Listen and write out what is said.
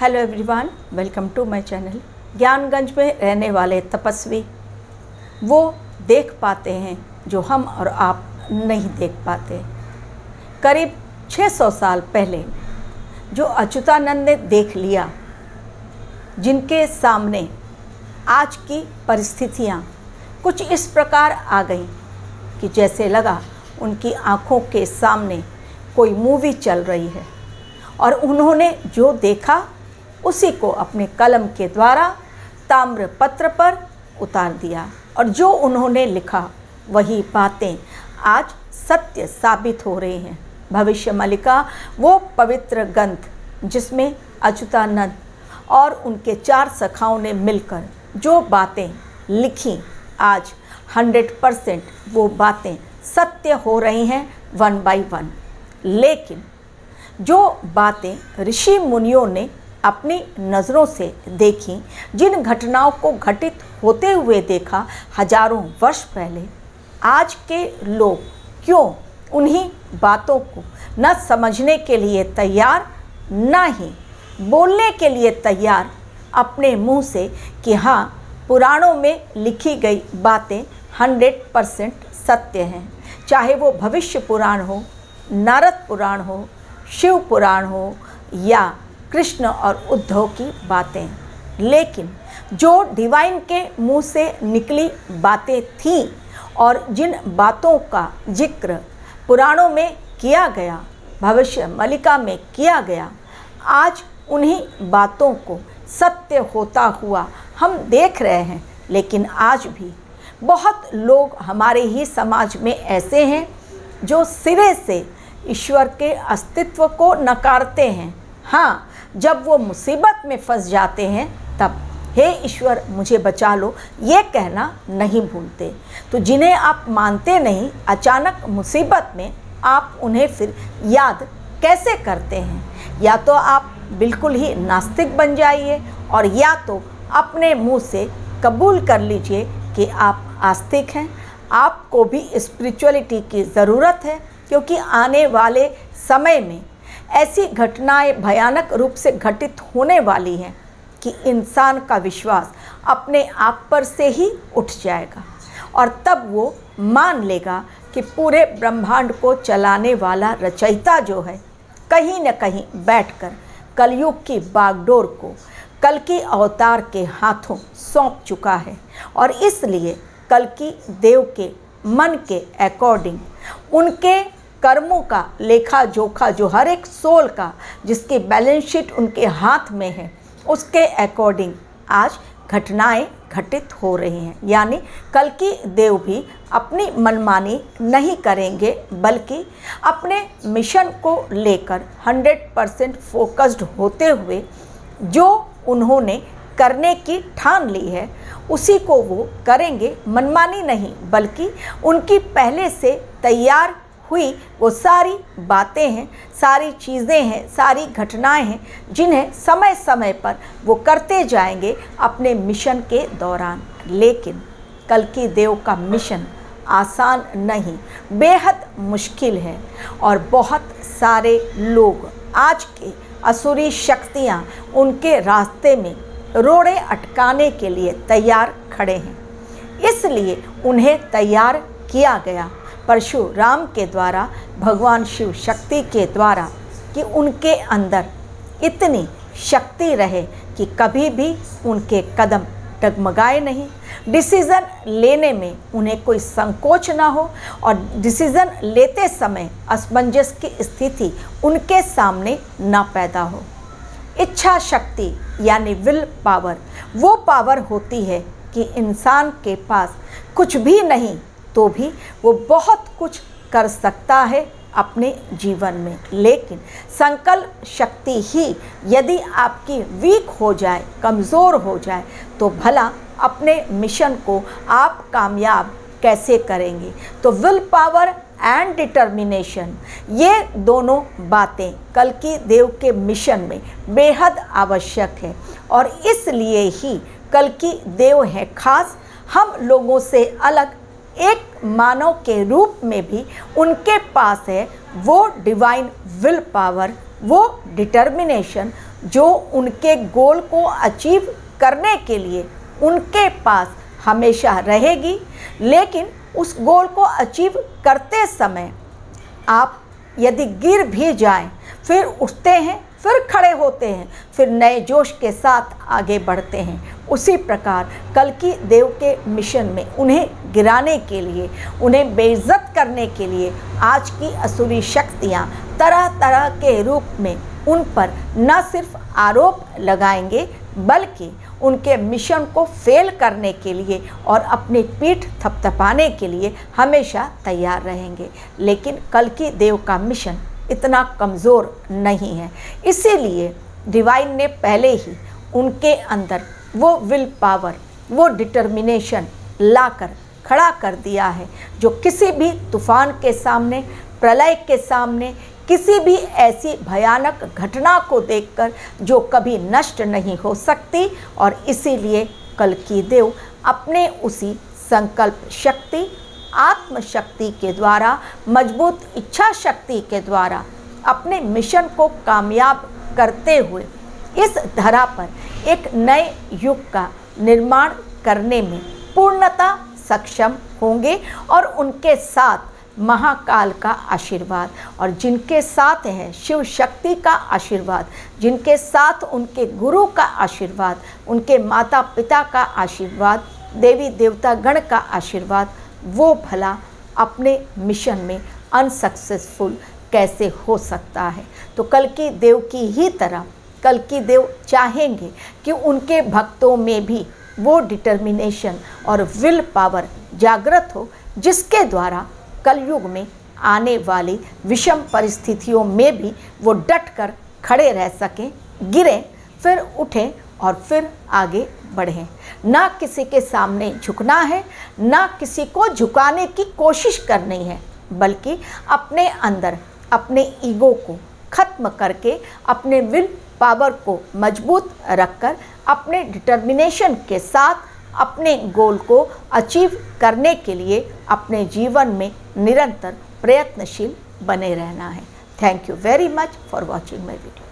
Hello everyone welcome to my channel Gyanganj में रहने वाले तपस्वी, वो देख पाते हैं जो हम और आप नहीं देख पाते। करीब 600 साल पहले जो अच्युतानंद ने देख लिया, जिनके सामने आज की परिस्थितियाँ कुछ इस प्रकार आ गई कि जैसे लगा उनकी आँखों के सामने कोई मूवी चल रही है और उन्होंने जो देखा उसी को अपने कलम के द्वारा ताम्र पत्र पर उतार दिया और जो उन्होंने लिखा, वही बातें आज सत्य साबित हो रही हैं। भविष्य मलिका, वो पवित्र ग्रंथ जिसमें अच्युतानंद और उनके चार सखाओं ने मिलकर जो बातें लिखी, आज हंड्रेड परसेंट वो बातें सत्य हो रही हैं वन बाय वन। लेकिन जो बातें ऋषि मुनियों ने अपनी नज़रों से देखी। जिन घटनाओं को घटित होते हुए देखा, हज़ारों वर्ष पहले। आज के लोग क्यों उन्हीं बातों को न समझने के लिए तैयार, न ही बोलने के लिए तैयार अपने मुँह से कि हाँ पुराणों में लिखी गई बातें हंड्रेड परसेंट सत्य हैं। चाहे वो भविष्य पुराण हो, नारद पुराण हो, शिव पुराण हो या कृष्ण और उद्धव की बातें। लेकिन जो डिवाइन के मुँह से निकली बातें थीं और जिन बातों का ज़िक्र पुराणों में किया गया, भविष्य मलिका में किया गया, आज उन्हीं बातों को सत्य होता हुआ हम देख रहे हैं। लेकिन आज भी बहुत लोग हमारे ही समाज में ऐसे हैं जो सिरे से ईश्वर के अस्तित्व को नकारते हैं। हाँ जब वो मुसीबत में फंस जाते हैं, तब, हे ईश्वर, मुझे बचा लो। ये कहना नहीं भूलते। तो जिन्हें आप मानते नहीं, अचानक मुसीबत में आप उन्हें फिर याद कैसे करते हैं? या तो आप बिल्कुल ही नास्तिक बन जाइए और या तो अपने मुँह से कबूल कर लीजिए कि आप आस्तिक हैं। आपको भी स्पिरिचुअलिटी की ज़रूरत है, क्योंकि आने वाले समय में ऐसी घटनाएँ भयानक रूप से घटित होने वाली हैं कि इंसान का विश्वास अपने आप पर से ही उठ जाएगा और तब वो मान लेगा कि पूरे ब्रह्मांड को चलाने वाला रचयिता जो है, कहीं न कहीं बैठकर कलयुग की बागडोर को, कल की अवतार के हाथों सौंप चुका है और इसलिए कल की देव के मन के अकॉर्डिंग उनके कर्मों का लेखा जोखा जो हर एक सोल का, जिसकी बैलेंस शीट उनके हाथ में है, उसके अकॉर्डिंग आज घटनाएँ घटित हो रही हैं। यानी कल की देव भी अपनी मनमानी नहीं करेंगे, बल्कि अपने मिशन को लेकर 100 परसेंट फोकस्ड होते हुए जो उन्होंने करने की ठान ली है, उसी को वो करेंगे। मनमानी नहीं, बल्कि उनकी पहले से तैयार हुई वो सारी बातें हैं, सारी चीज़ें हैं, सारी घटनाएँ हैं, जिन्हें समय समय पर वो करते जाएँगे अपने मिशन के दौरान। लेकिन कल की देव का मिशन आसान नहीं, बेहद मुश्किल है और बहुत सारे लोग आज के असुरी शक्तियाँ उनके रास्ते में रोड़े अटकाने के लिए तैयार खड़े हैं। इसलिए उन्हें तैयार किया गया। परशुराम के द्वारा, भगवान शिव शक्ति के द्वारा कि उनके अंदर इतनी शक्ति रहे कि कभी भी उनके कदम डगमगाए नहीं। डिसीज़न लेने में उन्हें कोई संकोच ना हो और डिसीज़न लेते समय असमंजस की स्थिति उनके सामने ना पैदा हो। इच्छा शक्ति यानी विल पावर, वो पावर होती है कि इंसान के पास कुछ भी नहीं तो भी वो बहुत कुछ कर सकता है अपने जीवन में। लेकिन संकल्प शक्ति ही यदि आपकी वीक हो जाए, कमज़ोर हो जाए तो भला अपने मिशन को आप कामयाब कैसे करेंगे? तो विल पावर एंड डिटर्मिनेशन, ये दोनों बातें कल की देव के मिशन में बेहद आवश्यक है। और इसलिए ही कल की देव है, खास हम लोगों से अलग एक मानव के रूप में भी उनके पास है, वो डिवाइन विल पावर वो डिटर्मिनेशन जो उनके गोल को अचीव करने के लिए उनके पास हमेशा रहेगी। लेकिन उस गोल को अचीव करते समय आप यदि गिर भी जाएँ, फिर उठते हैं फिर खड़े होते हैं, फिर नए जोश के साथ आगे बढ़ते हैं। उसी प्रकार कल की देव के मिशन में उन्हें गिराने के लिए, उन्हें बेइज्जत करने के लिए आज की असुरी शक्तियाँ तरह तरह के रूप में उन पर न सिर्फ़ आरोप लगाएँगे, बल्कि उनके मिशन को फेल करने के लिए और अपनी पीठ थपथपाने के लिए हमेशा तैयार रहेंगे। लेकिन कल की देव का मिशन इतना कमज़ोर नहीं है। इसीलिए डिवाइन ने पहले ही उनके अंदर वो विल पावर वो डिटर्मिनेशन लाकर खड़ा कर दिया है, जो किसी भी तूफ़ान के सामने, प्रलय के सामने, किसी भी ऐसी भयानक घटना को देखकर जो कभी नष्ट नहीं हो सकती और इसीलिए कल की देव अपने उसी संकल्प शक्ति आत्मशक्ति के द्वारा, मज़बूत इच्छा शक्ति के द्वारा अपने मिशन को कामयाब करते हुए इस धरा पर एक नए युग का निर्माण करने में पूर्णता सक्षम होंगे और उनके साथ महाकाल का आशीर्वाद और जिनके साथ है शिव शक्ति का आशीर्वाद, जिनके साथ उनके गुरु का आशीर्वाद, उनके माता पिता का आशीर्वाद देवी देवता गण का आशीर्वाद वो भला अपने मिशन में अनसक्सेसफुल कैसे हो सकता है? तो कल की देव की ही तरह, कल की देव चाहेंगे कि उनके भक्तों में भी वो डिटर्मिनेशन और विल पावर जागृत हो, जिसके द्वारा कलयुग में आने वाली विषम परिस्थितियों में भी वो डट कर खड़े रह सकें, गिरें, फिर उठें और फिर आगे बढ़ें। ना किसी के सामने झुकना है, ना किसी को झुकाने की कोशिश करनी है, बल्कि अपने अंदर, अपने ईगो को खत्म करके अपने विल पावर को मज़बूत रखकर, अपने डिटर्मिनेशन के साथ अपने गोल को अचीव करने के लिए अपने जीवन में निरंतर प्रयत्नशील बने रहना है। Thank you very much for watching my video